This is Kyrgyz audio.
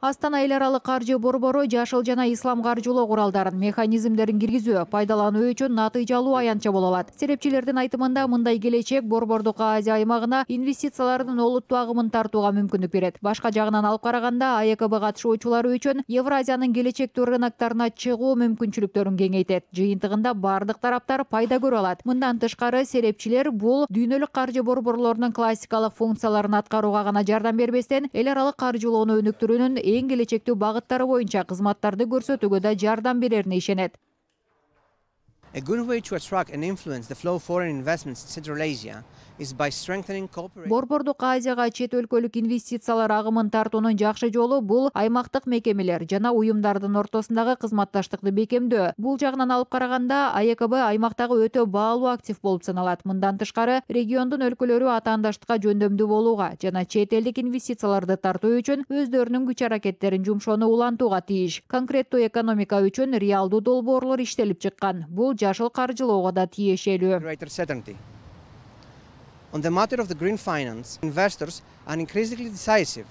астана эл аралык каржы борбору жашыл жана ислам каржылоо куралдарын механизмдерин киргизүү пайдалануу үчүн натыйжалуу аянтча боло алат. Серепчилердин айтымында мындай келечек борбордук азия аймагына инвестициялардын олуттуу агымын тартууга мүмкүндүк берет. Башка жагынан алып караганда аекб катышуучулары үчүн евразиянын келечектүү рынокторуна чыгуу мүмкүнчүлүктөрүн кеңейтет. Жыйынтыгында баардык тараптар пайда көрө алат. Мындан тышкары серепчилер бул дүйнөлүк каржы борборлорунун классикалык функцияларын аткарууга гана жардам бербестен эл аралык каржылоону өнүктүрүүнүн эң келечектүү багыттары боюнча кызматтарды көрсөтүүгө да жардам берерине ишенет A good way to attract and influence the flow of foreign investments in Central Asia is by strengthening cooperation. борбордук азияга чет өлкөлүк инвестициялар агымын тартуунун жакшы жолу бул аймактык мекемелер жана уюмдардын ортосундагы кызматташтыкты бекемдөө. Бул жагынан алып караганда аекб аймактагы өтө баалуу актив болуп саналат. Мындан тышкары региондун өлкөлөрү атаандаштыкка жөндөмдүү болууга жана чет элдик инвестицияларды тартуу үчүн өздөрүнүн күч аракеттерин жумшоону улантууга тийиш конкреттүү экономика үчүн реалдуу долбоорлор иштелип чыккан. Бул жашыл каржылоого да тиешелүү greater certainty. On the matter of the green finance, investors are increasingly decisive.